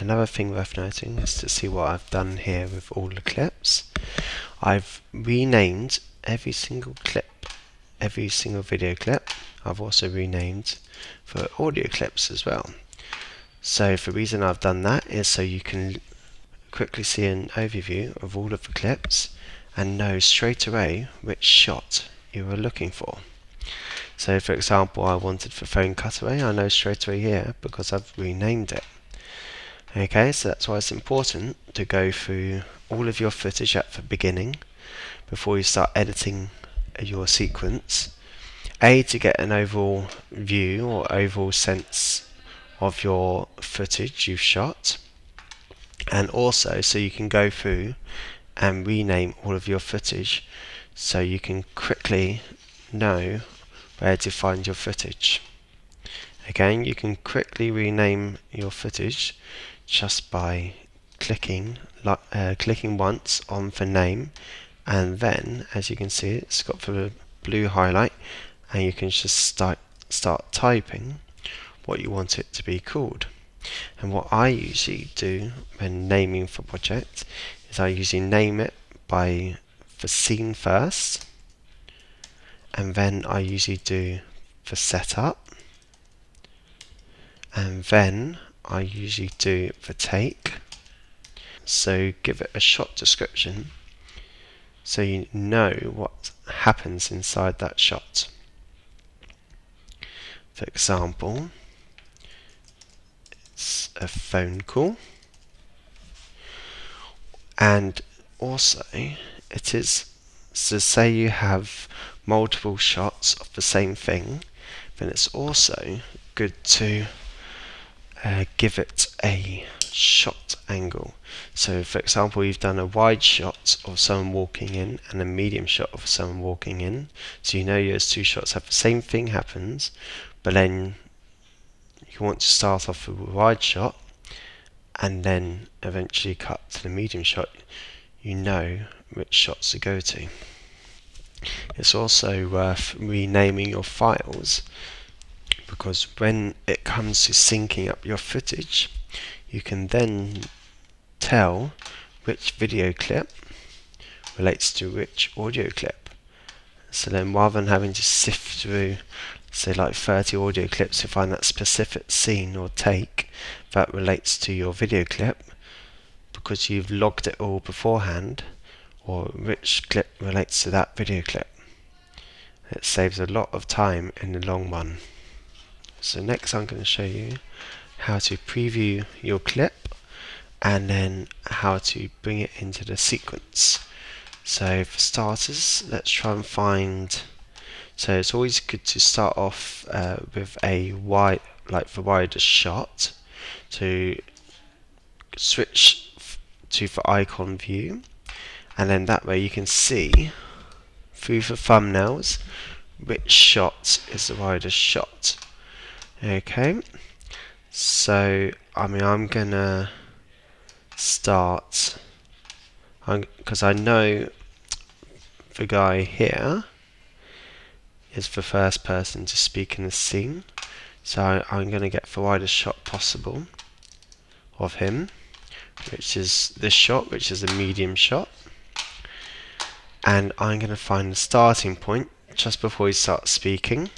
Another thing worth noting is to see what I've done here with all the clips. I've renamed every single clip, every single video clip. I've also renamed for audio clips as well. So the reason I've done that is so you can quickly see an overview of all of the clips and know straight away which shot you were looking for. So for example, I wanted for phone cutaway, I know straight away here because I've renamed it. Okay, so that's why it's important to go through all of your footage at the beginning before you start editing your sequence. A, to get an overall view or overall sense of your footage you've shot and also so you can go through and rename all of your footage so you can quickly know where to find your footage. Again, you can quickly rename your footage just by clicking uh, clicking once on the name and then as you can see it's got the blue highlight and you can just start start typing what you want it to be called. And what I usually do when naming for project is I usually name it by the scene first and then I usually do the setup and then I usually do for take. So give it a shot description so you know what happens inside that shot. For example it's a phone call. And also it is so say you have multiple shots of the same thing then it's also good to uh, give it a shot angle. So for example you've done a wide shot of someone walking in and a medium shot of someone walking in. So you know those two shots have the same thing happens but then you want to start off with a wide shot and then eventually cut to the medium shot. You know which shots to go to. It's also worth renaming your files because when it comes to syncing up your footage you can then tell which video clip relates to which audio clip. So then rather than having to sift through say like 30 audio clips to find that specific scene or take that relates to your video clip because you've logged it all beforehand or which clip relates to that video clip. It saves a lot of time in the long run. So next I'm going to show you how to preview your clip and then how to bring it into the sequence. So for starters, let's try and find so it's always good to start off uh, with a wide, like the widest shot to switch to the icon view and then that way you can see through the thumbnails which shot is the widest shot okay so I mean I'm gonna start because I know the guy here is the first person to speak in the scene. So I'm to get the widest shot possible of him, which is this shot, which is a medium shot. And I'm to find the starting point just before he starts speaking.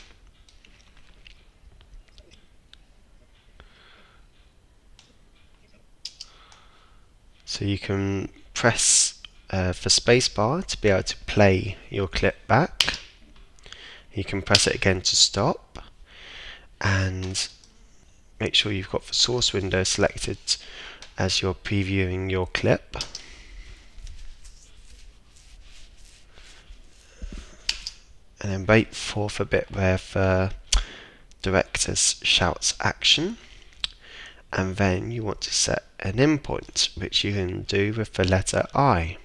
So you can press uh, the spacebar to be able to play your clip back. You can press it again to stop and make sure you've got the source window selected as you're previewing your clip. And then wait for the bit where the director shouts action and then you want to set an in point which you can do with the letter I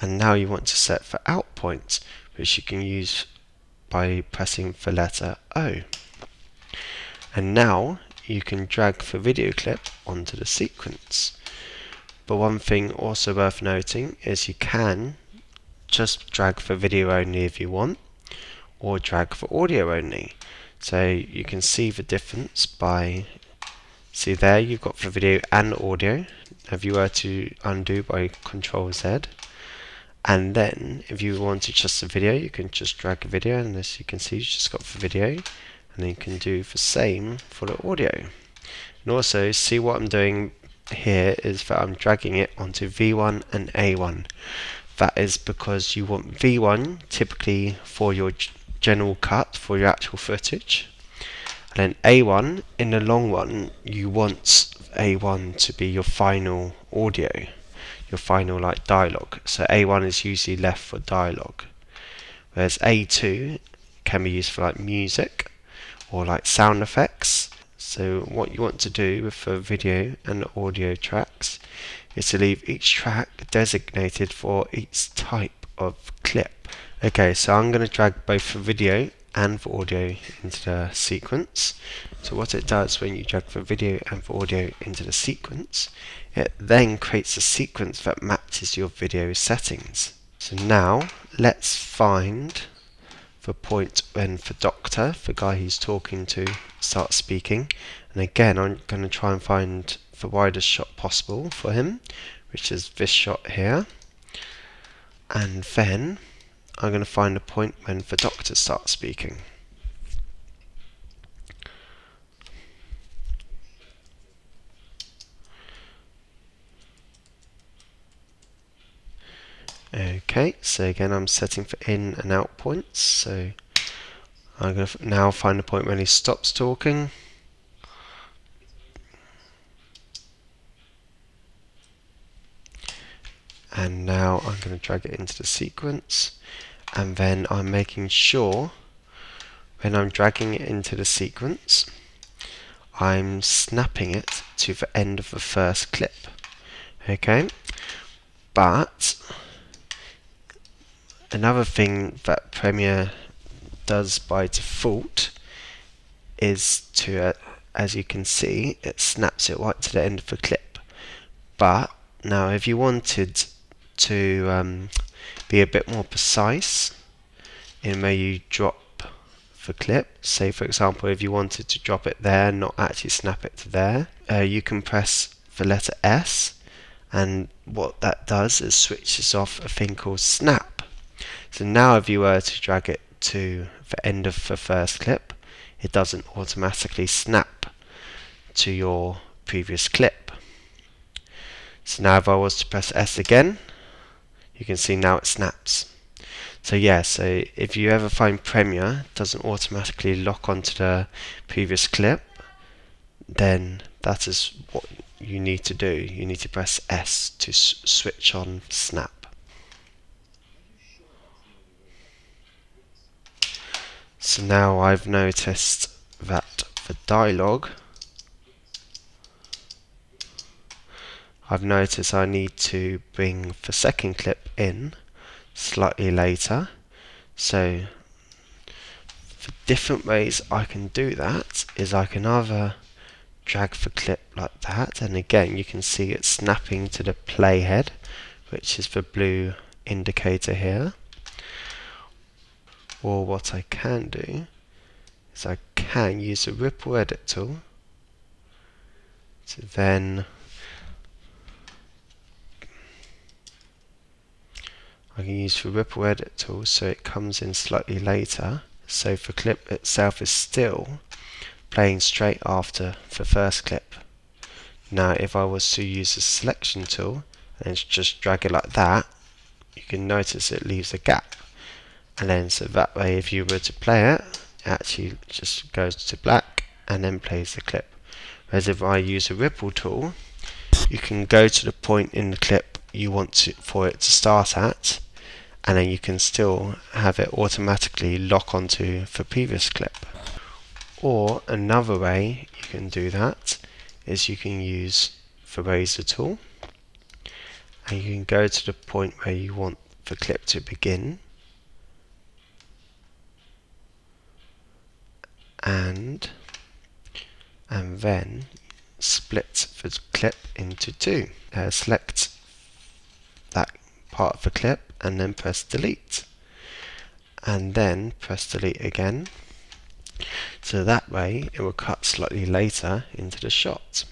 and now you want to set the out point which you can use by pressing the letter O. And now you can drag the video clip onto the sequence. But one thing also worth noting is you can just drag for video only if you want or drag for audio only. So you can see the difference by See there you've got for video and audio. If you were to undo by Control Z, and then if you want to just a video you can just drag a video and as you can see you just got for video and then you can do the same for the audio. And also see what I'm doing here is that I'm dragging it onto V1 and A1 that is because you want V1 typically for your general cut for your actual footage and then A1 in the long run you want A1 to be your final audio your final like dialogue. So A1 is usually left for dialogue, whereas A2 can be used for like music or like sound effects. So what you want to do with the video and audio tracks is to leave each track designated for each type of clip. Okay, so I'm going to drag both the video and for audio into the sequence. So what it does when you drag for video and for audio into the sequence, it then creates a sequence that matches your video settings. So now let's find the point when the doctor, the guy he's talking to, starts speaking. And again, I'm going to try and find the widest shot possible for him, which is this shot here. And then I'm going to find a point when the doctor starts speaking. Okay, so again I'm setting for in and out points, so I'm going to now find a point when he stops talking. And now I'm going to drag it into the sequence. And then I'm making sure when I'm dragging it into the sequence I'm snapping it to the end of the first clip. Okay? But another thing that Premiere does by default is to uh, as you can see it snaps it right to the end of the clip. But now if you wanted to um, be a bit more precise in where you drop the clip. Say for example if you wanted to drop it there, not actually snap it to there, uh, you can press the letter S and what that does is switches off a thing called snap. So now if you were to drag it to the end of the first clip, it doesn't automatically snap to your previous clip. So now if I was to press S again, you can see now it snaps. So yeah, so if you ever find Premiere doesn't automatically lock onto the previous clip, then that is what you need to do. You need to press S to switch on snap. So now I've noticed that the dialogue I've noticed I need to bring the second clip in slightly later. So for different ways I can do that is I can either drag the clip like that and again you can see it snapping to the playhead which is the blue indicator here or what I can do is I can use the ripple edit tool to then I can use the ripple edit tool so it comes in slightly later so the clip itself is still playing straight after the first clip. Now if I was to use the selection tool and just drag it like that you can notice it leaves a gap and then so that way if you were to play it it actually just goes to black and then plays the clip. Whereas if I use a ripple tool you can go to the point in the clip you want to, for it to start at and then you can still have it automatically lock onto the previous clip. Or another way you can do that is you can use the razor tool and you can go to the point where you want the clip to begin and and then split the clip into two. Uh, select that part of the clip and then press delete and then press delete again So that way it will cut slightly later into the shot.